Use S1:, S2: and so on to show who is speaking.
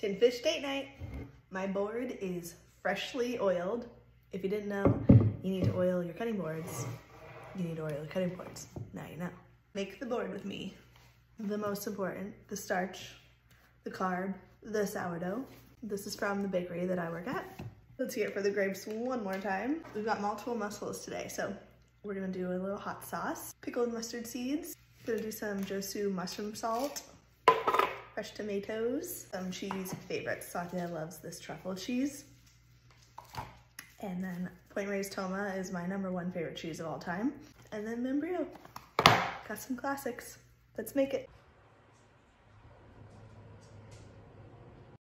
S1: Tin fish date night. My board is freshly oiled. If you didn't know, you need to oil your cutting boards. You need to oil your cutting boards. Now you know. Make the board with me. The most important, the starch, the carb, the sourdough. This is from the bakery that I work at. Let's it for the grapes one more time. We've got multiple mussels today, so we're gonna do a little hot sauce, pickled mustard seeds, gonna do some Josu mushroom salt, fresh tomatoes, um, some cheese favorites. Satya loves this truffle cheese. And then Point Reyes Toma is my number one favorite cheese of all time. And then membrillo. Got some classics. Let's make it.